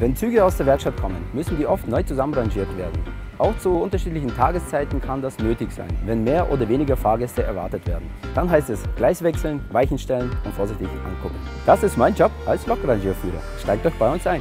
Wenn Züge aus der Werkstatt kommen, müssen die oft neu zusammenrangiert werden. Auch zu unterschiedlichen Tageszeiten kann das nötig sein, wenn mehr oder weniger Fahrgäste erwartet werden. Dann heißt es Gleis wechseln, Weichen stellen und vorsichtig angucken. Das ist mein Job als Lokrangierführer. Steigt euch bei uns ein.